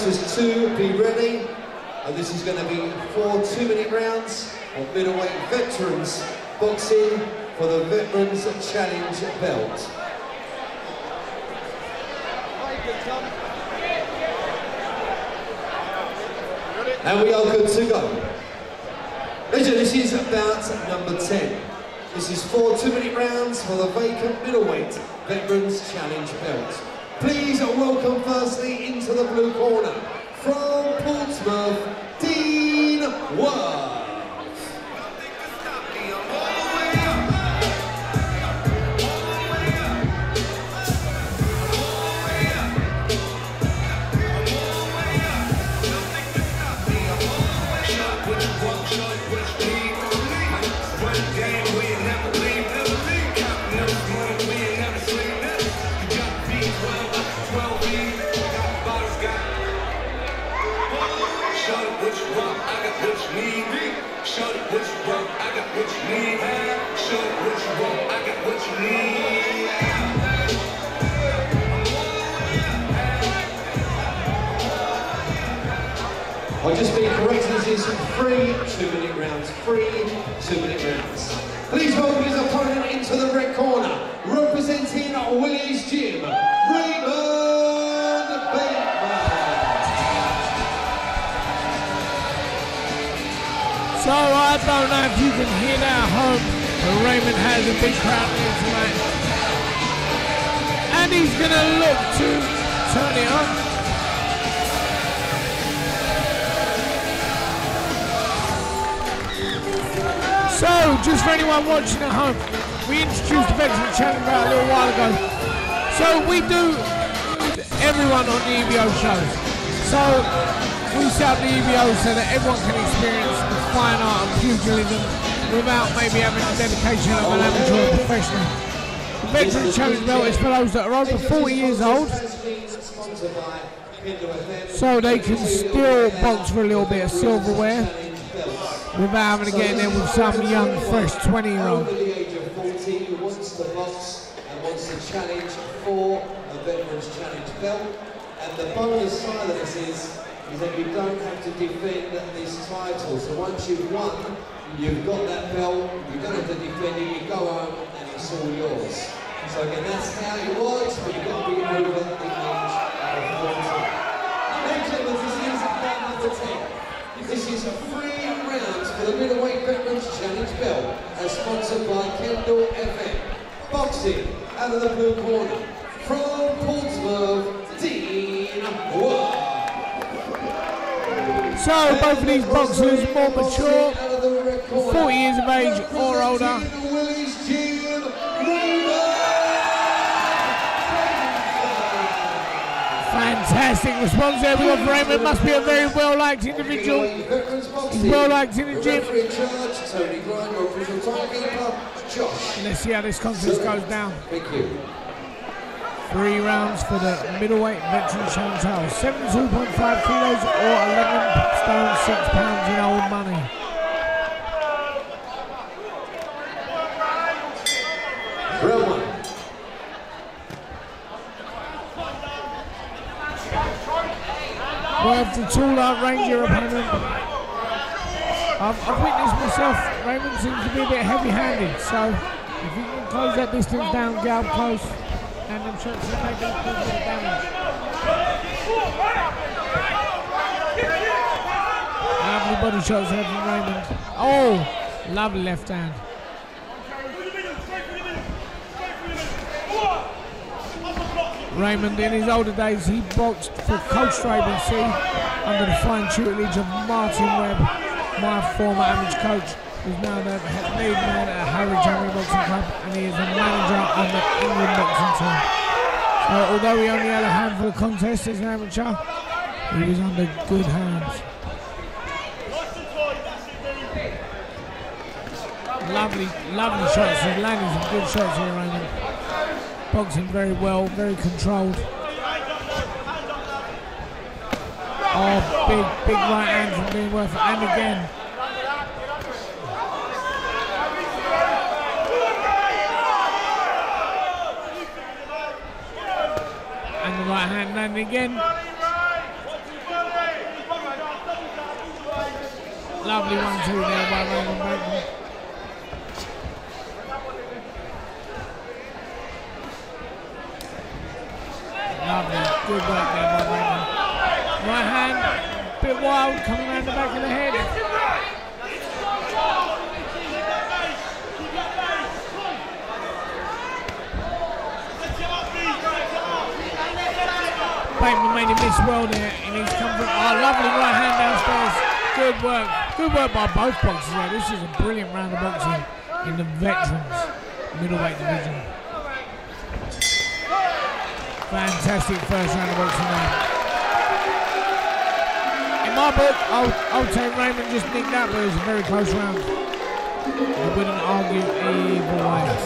boxers to be ready. And this is going to be four two-minute rounds of middleweight veterans boxing for the Veterans Challenge belt. And we are good to go. Listen, this is bout number 10. This is four two-minute rounds for the vacant middleweight Veterans Challenge belt. Please welcome firstly into the blue corner, from Portsmouth, Dean Worth. I'll just been correct, this is three two-minute rounds, three two-minute rounds. Please welcome his opponent into the red corner, representing Willie's Gym, Raymond Bateman. So I don't know if you can hear that at home, but Raymond has a big crowd here tonight. And he's gonna look to turn it on. Just for anyone watching at home, we introduced the Veteran Challenge about a little while ago. So we do everyone on the EBO shows. So we set up the EBO so that everyone can experience the fine art of pugilism without maybe having the dedication of an amateur professional. The Veteran Challenge belt is for those that are over 40 years old so they can still box for a little bit of silverware without having to get in with some young, fresh 20 year old. Over the age of 40 who wants to box and wants to challenge for a Veterans Challenge belt. And the bonus side of this is, is that you don't have to defend this title. So once you've won, you've got that belt, you don't have to defend it, you go home and it's all yours. So again, that's how it works, but you've got to be over the age of 40. Ladies and gentlemen, this is number 10. This is a free round for the middleweight veterans challenge belt, as sponsored by Kendall FM. Boxing out of the blue corner from Portsmouth, Dean Worth. So both of these boxers are more mature, 40 years of age or older. Fantastic response got for Raymond. Must be a very well liked individual. Well liked in the gym. Let's see how this contest goes down. Thank you. Three rounds for the middleweight veteran title. 72.5 kilos or 11 stone 6 pounds in old money. Round one. Worth the taller, rangier opponent. I've, I've witnessed myself, Raymond seems to be a bit heavy-handed, so if you can close that distance down, get up close, and them shots will make a little bit of damage. Lovely body shots there from Raymond. Oh, lovely left hand. Raymond, in his older days, he boxed for Colchester ABC under the fine tutelage of Martin Webb, my former amateur coach, who's now the lead man at Harry Jamie Boxing Club, and he is a manager on the England boxing team. So, although he only had a handful of contests as an amateur, he was under good hands. Lovely, lovely shots. He's landing some good shots here, Raymond. Boxing very well, very controlled. Oh, big, big right hand from Dean Worth, and again. And the right hand landing again. Lovely one-two there by Raymond Bateman. Lovely, good work there by Raymond. Right hand, bit wild, coming around the back of the head. Bateman made him miss well there in his comfort. Oh, lovely right hand downstairs. Good work. Good work by both boxers there. This is a brilliant round of boxing in the veterans middleweight division. Fantastic first round of boxing there. In my book, I'll, I'll take Raymond just nicked that, but it was a very close round. I wouldn't argue either way.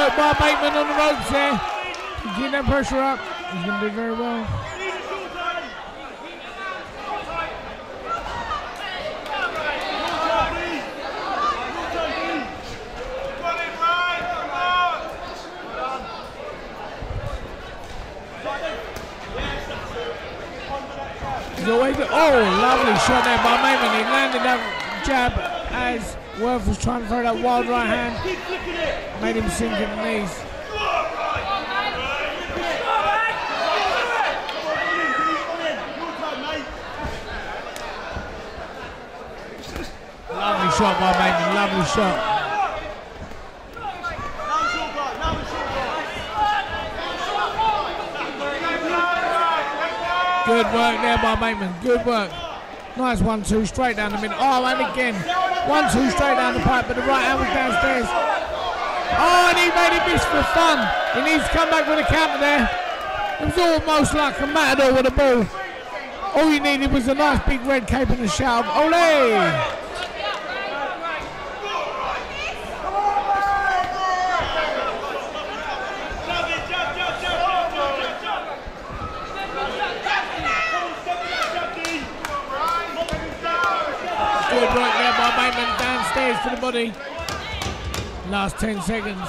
Work by Bateman on the ropes there. Keep that pressure up. He's going to do very well. Oh, lovely shot there by Bateman. He landed that jab as Worth was trying to throw that wild right hand. Made him sink at the knees. Lovely shot by Bateman, lovely shot. Good work there by Bateman, good work. Nice one, two, straight down the middle. Oh, and again, one, two, straight down the pipe, but the right hand was downstairs. Oh, and he made it miss for fun. He needs to come back with a counter there. It was almost like a matador with a ball. All you needed was a nice big red cape and a shout ole. Good work downstairs for the body. Last 10 seconds.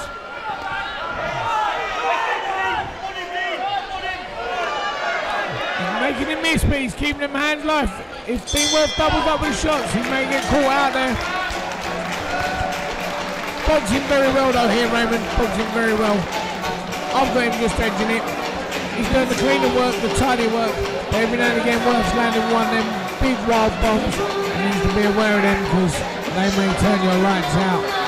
Making him miss, but he's keeping them hands life. If Dean Worth doubles up with shots, he may get caught out there. Boxing very well though here, Raymond. Boxing very well. I've got him just edging it. He's doing the cleaner work, the tidy work. Every now and again, Worth's landing one of them big wild bombs. You need to be aware of them because they may turn your lights out.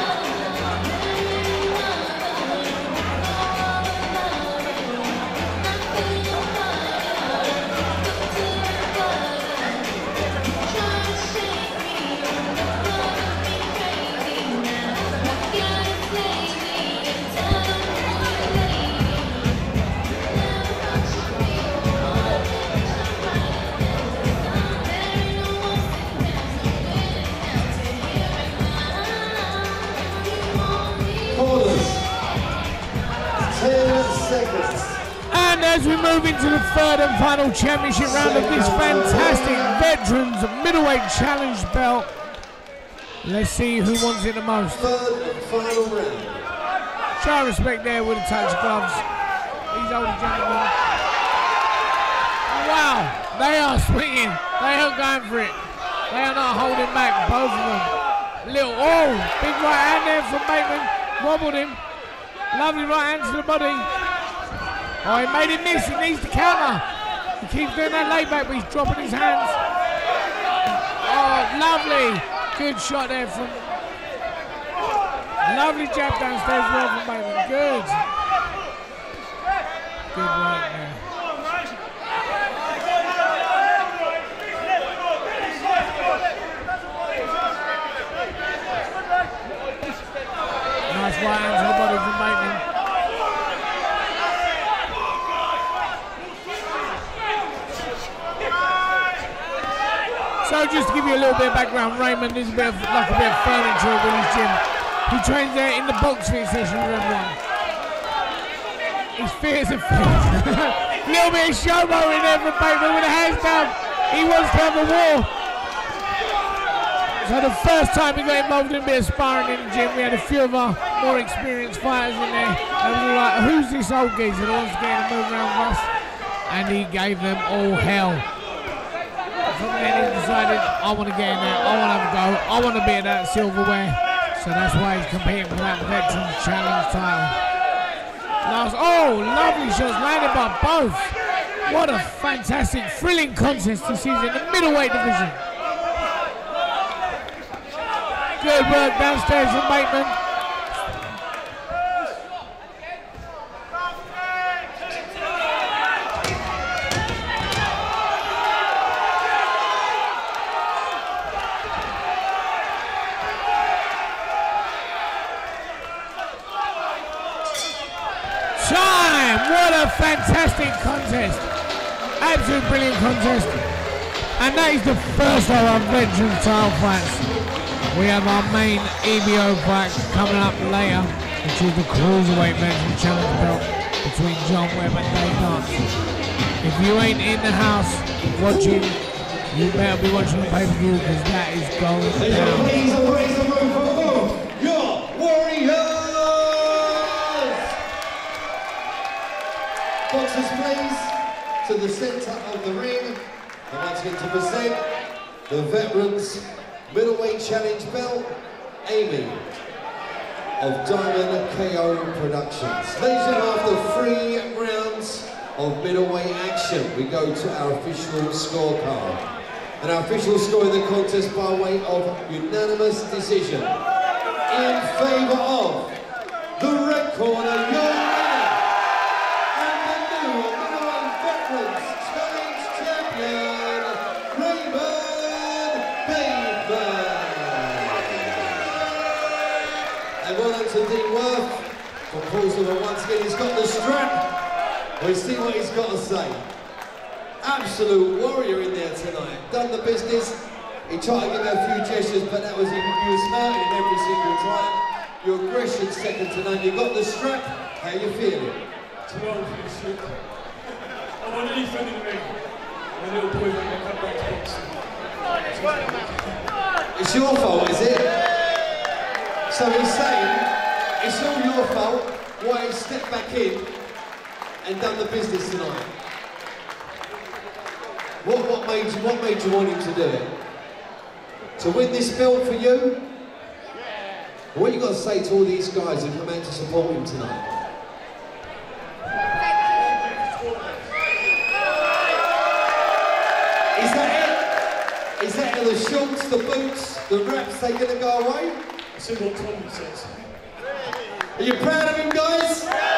Move into the third and final championship round of this fantastic Veterans Middleweight Challenge belt, let's see who wants it the most. Show respect there with a touch gloves. These older gentlemen. Wow, they are swinging. They are going for it. They are not holding back, both of them. Little, oh, big right hand there from Bateman. Wobbled him. Lovely right hand to the body. Oh, he made him miss. He needs to counter. He keeps doing that layback, but he's dropping his hands. Oh, lovely. Good shot there from. Lovely jab downstairs well from Bateman. Good. Good work. Nice right hand to the body from. So just to give you a little bit of background, Raymond is a bit of, like a bit of furniture at Willie's gym. He trains there in the box fit session with everyone. He's fit as a fish. little bit of showboating there from Bateman with the hands down. He wants to have a war. So the first time we got involved in a bit of sparring in the gym, we had a few of our more experienced fighters in there. And we were like, who's this old geezer that wants to get in a move around with us? And he gave them all hell. He decided, I want to get in there, I want to have a go, I want to be in that silverware. So that's why he's competing for that Veterans Challenge title. Last, oh, lovely shots landed by both. What a fantastic, thrilling contest this season in the middleweight division. Good work downstairs from Bateman. Time! What a fantastic contest. Absolute brilliant contest. And that is the first of our veteran title fights. We have our main EBO fight coming up later, which is the Cruiserweight Veteran Challenge belt between John Webb and Dave Dance. If you ain't in the house watching, you better be watching the pay-per-view because that is going down. To the centre of the ring. And once again to present the Veterans Middleweight Challenge belt, Amy of Diamond KO Productions. Ladies and after three rounds of middleweight action, we go to our official scorecard. And our official score in the contest by way of unanimous decision. In favour of the red corner, well done to Dean Worth for pulls number once again. He's got the strap. We'll see what he's got to say. Absolute warrior in there tonight. Done the business. He tried to give her a few gestures, but that was he, he was hurting every single time. Your aggression second to none. You got the strap. How you feeling? to roll for this shit. I want anything in the ring. My little boy when I come back to boxing. It's your fault, is it? So he's saying it's all your fault why he stepped back in and done the business tonight. What, what made you what made you want him to do it? To win this belt for you? What you got to say to all these guys who come out to support him tonight? Is that it? Is that it? The shorts, the boots, the wraps, they gonna go away? See what Tommy says. Are you proud of him, guys?